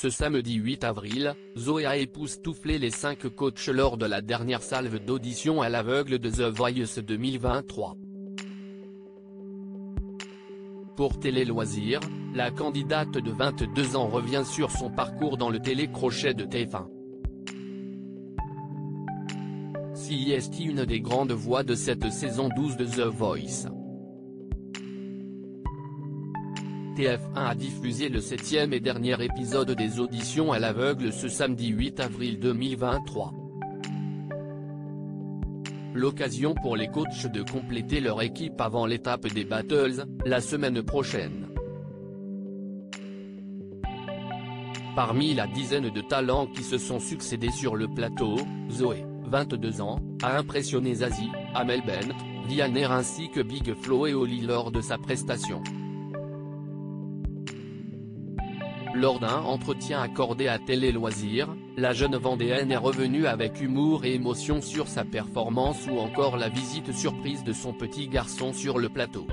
Ce samedi 8 avril, Zoé a époustouflé les cinq coachs lors de la dernière salve d'audition à l'aveugle de The Voice 2023. Pour Télé Loisirs, la candidate de 22 ans revient sur son parcours dans le télécrochet de TF1. CIST une des grandes voix de cette saison 12 de The Voice? TF1 a diffusé le septième et dernier épisode des auditions à l'aveugle ce samedi 8 avril 2023. L'occasion pour les coachs de compléter leur équipe avant l'étape des battles, la semaine prochaine. Parmi la dizaine de talents qui se sont succédés sur le plateau, Zoé, 22 ans, a impressionné Zazie, Amel Bent, Vianney ainsi que Big Flo et Oli lors de sa prestation. Lors d'un entretien accordé à Télé Loisirs, la jeune Vendéenne est revenue avec humour et émotion sur sa performance ou encore la visite surprise de son petit garçon sur le plateau.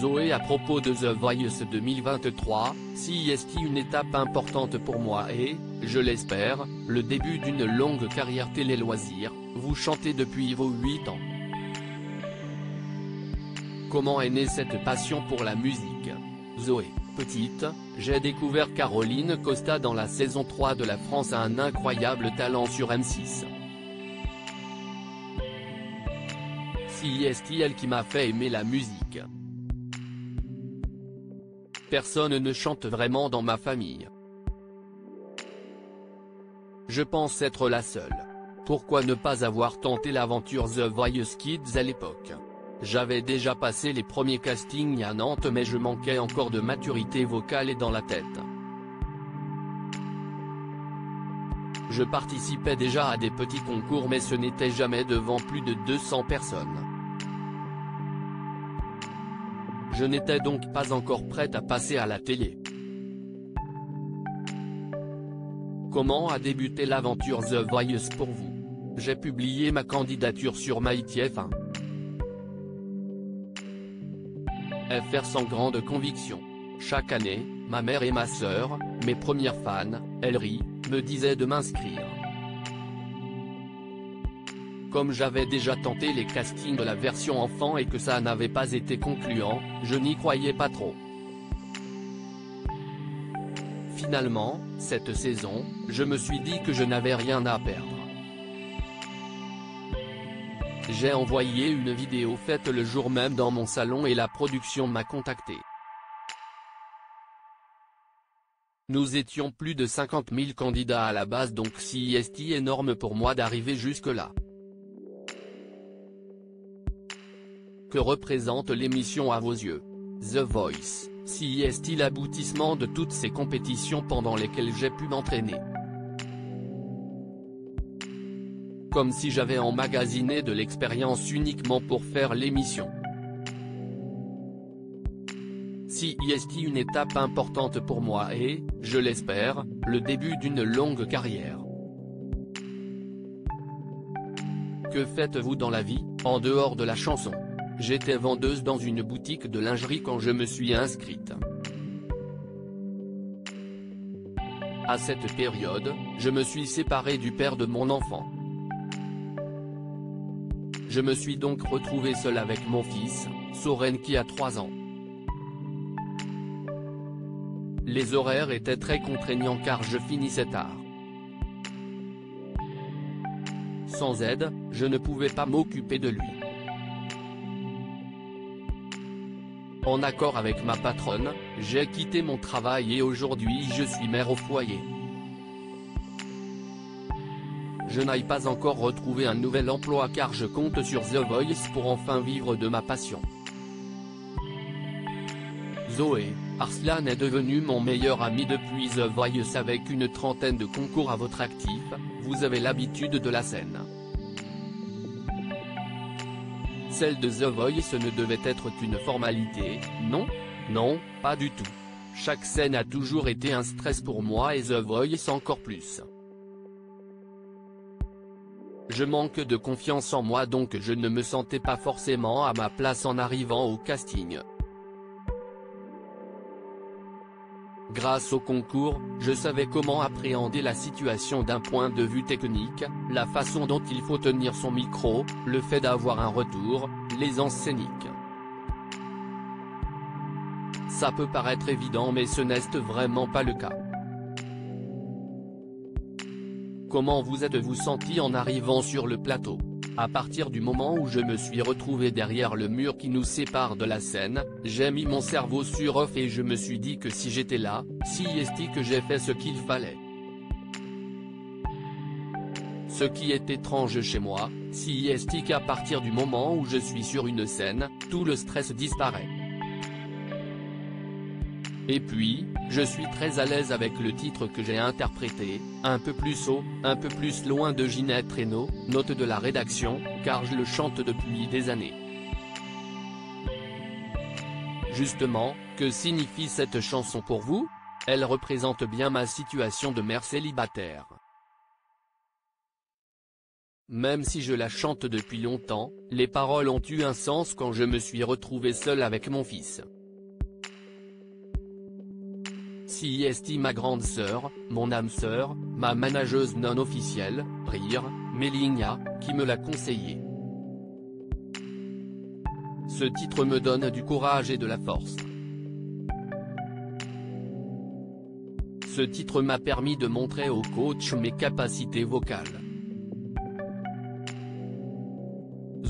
Zoé à propos de The Voice 2023, si est une étape importante pour moi et, je l'espère, le début d'une longue carrière télé-loisirs, vous chantez depuis vos 8 ans. Comment est née cette passion pour la musique Zoé, petite, j'ai découvert Caroline Costa dans la saison 3 de La France a un incroyable talent sur M6. Si est elle qui m'a fait aimer la musique? Personne ne chante vraiment dans ma famille. Je pense être la seule. Pourquoi ne pas avoir tenté l'aventure The Voice Kids à l'époque? J'avais déjà passé les premiers castings à Nantes mais je manquais encore de maturité vocale et dans la tête. Je participais déjà à des petits concours mais ce n'était jamais devant plus de 200 personnes. Je n'étais donc pas encore prête à passer à la télé. Comment a débuté l'aventure The Voice pour vous? J'ai publié ma candidature sur MyTF1. FR sans grande conviction. Chaque année, ma mère et ma sœur, mes premières fans, elles rient, me disaient de m'inscrire. Comme j'avais déjà tenté les castings de la version enfant et que ça n'avait pas été concluant, je n'y croyais pas trop. Finalement, cette saison, je me suis dit que je n'avais rien à perdre. J'ai envoyé une vidéo faite le jour même dans mon salon et la production m'a contacté. Nous étions plus de 50 000 candidats à la base donc si est énorme pour moi d'arriver jusque là. Que représente l'émission à vos yeux? The Voice, si est-il l'aboutissement de toutes ces compétitions pendant lesquelles j'ai pu m'entraîner? Comme si j'avais emmagasiné de l'expérience uniquement pour faire l'émission. Si est une étape importante pour moi et, je l'espère, le début d'une longue carrière. Que faites-vous dans la vie, en dehors de la chanson? J'étais vendeuse dans une boutique de lingerie quand je me suis inscrite. À cette période, je me suis séparée du père de mon enfant. Je me suis donc retrouvée seule avec mon fils, Soren qui a 3 ans. Les horaires étaient très contraignants car je finissais tard. Sans aide, je ne pouvais pas m'occuper de lui. En accord avec ma patronne, j'ai quitté mon travail et aujourd'hui je suis mère au foyer. Je n'aille pas encore retrouver un nouvel emploi car je compte sur The Voice pour enfin vivre de ma passion. Zoé, Arslan est devenu mon meilleur ami depuis The Voice avec une trentaine de concours à votre actif, vous avez l'habitude de la scène. Celle de The Voice ne devait être qu'une formalité, non Non, pas du tout. Chaque scène a toujours été un stress pour moi et The Voice encore plus. Je manque de confiance en moi donc je ne me sentais pas forcément à ma place en arrivant au casting. grâce au concours, je savais comment appréhender la situation d'un point de vue technique, la façon dont il faut tenir son micro, le fait d'avoir un retour, l'aisance scénique. Ça peut paraître évident mais ce n'est vraiment pas le cas. Comment vous êtes-vous senti en arrivant sur le plateau? À partir du moment où je me suis retrouvé derrière le mur qui nous sépare de la scène, j'ai mis mon cerveau sur off et je me suis dit que si j'étais là, si est que j'ai fait ce qu'il fallait. Ce qui est étrange chez moi, si est qu'à partir du moment où je suis sur une scène, tout le stress disparaît. Et puis, je suis très à l'aise avec le titre que j'ai interprété, un peu plus haut, un peu plus loin de Ginette Reynaud, note de la rédaction, car je le chante depuis des années. Justement, que signifie cette chanson pour vous? Elle représente bien ma situation de mère célibataire. Même si je la chante depuis longtemps, les paroles ont eu un sens quand je me suis retrouvé seul avec mon fils. Si est ma grande sœur, mon âme sœur, ma manageuse non officielle, Rire, Méligna, qui me l'a conseillé. Ce titre me donne du courage et de la force. Ce titre m'a permis de montrer au coach mes capacités vocales.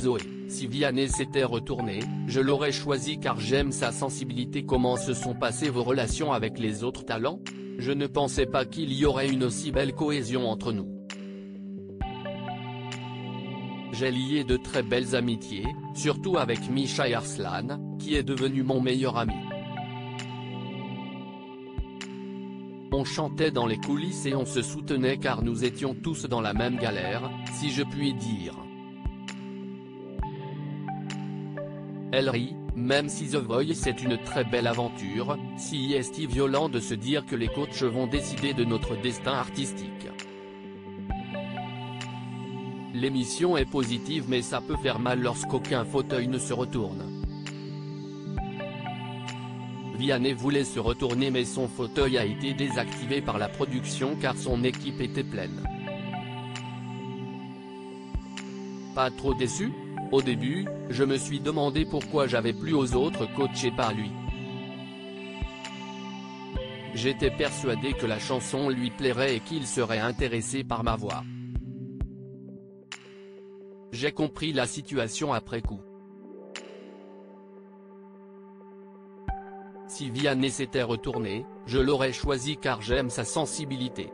Zoé, si Vianney s'était retourné, je l'aurais choisi car j'aime sa sensibilité Comment se sont passées vos relations avec les autres talents? Je ne pensais pas qu'il y aurait une aussi belle cohésion entre nous. J'ai lié de très belles amitiés, surtout avec Misha Arslan, qui est devenu mon meilleur ami. On chantait dans les coulisses et on se soutenait car nous étions tous dans la même galère, si je puis dire. Elle rit, même si The Voice c'est une très belle aventure, si est violent de se dire que les coachs vont décider de notre destin artistique? L'émission est positive mais ça peut faire mal lorsqu'aucun fauteuil ne se retourne. Vianney voulait se retourner mais son fauteuil a été désactivé par la production car son équipe était pleine. Pas trop déçu au début, je me suis demandé pourquoi j'avais plus aux autres coachés par lui. J'étais persuadé que la chanson lui plairait et qu'il serait intéressé par ma voix. J'ai compris la situation après coup. Si Vianney s'était retourné, je l'aurais choisi car j'aime sa sensibilité.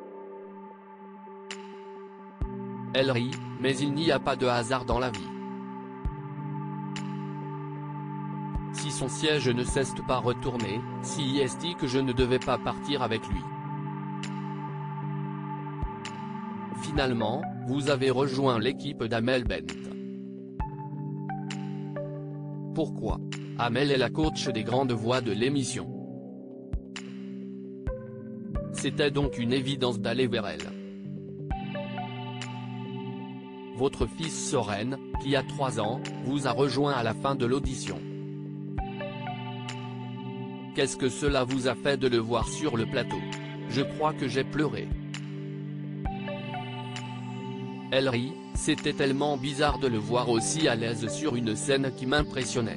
Elle rit, mais il n'y a pas de hasard dans la vie. Si son siège ne cesse pas retourner, si est que je ne devais pas partir avec lui. Finalement, vous avez rejoint l'équipe d'Amel Bent. Pourquoi? Amel est la coach des grandes voix de l'émission. C'était donc une évidence d'aller vers elle. Votre fils Soren, qui a 3 ans, vous a rejoint à la fin de l'audition. Qu'est-ce que cela vous a fait de le voir sur le plateau? Je crois que j'ai pleuré. Elle rit, c'était tellement bizarre de le voir aussi à l'aise sur une scène qui m'impressionnait.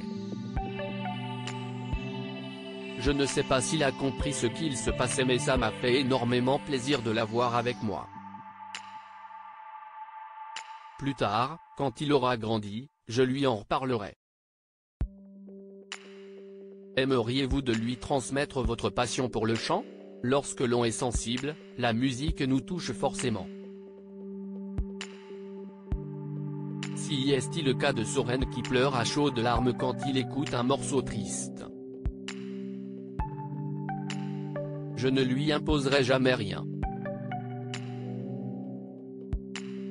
Je ne sais pas s'il a compris ce qu'il se passait mais ça m'a fait énormément plaisir de l'avoir avec moi. Plus tard, quand il aura grandi, je lui en reparlerai. Aimeriez-vous de lui transmettre votre passion pour le chant? Lorsque l'on est sensible, la musique nous touche forcément. Si est-il le cas de Soren qui pleure à chaudes larmes quand il écoute un morceau triste? Je ne lui imposerai jamais rien.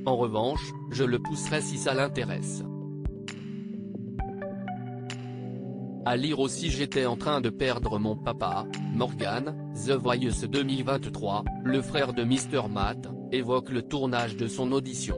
En revanche, je le pousserai si ça l'intéresse. À lire aussi J'étais en train de perdre mon papa, Morgan, The Voice 2023, le frère de Mr. Matt, évoque le tournage de son audition.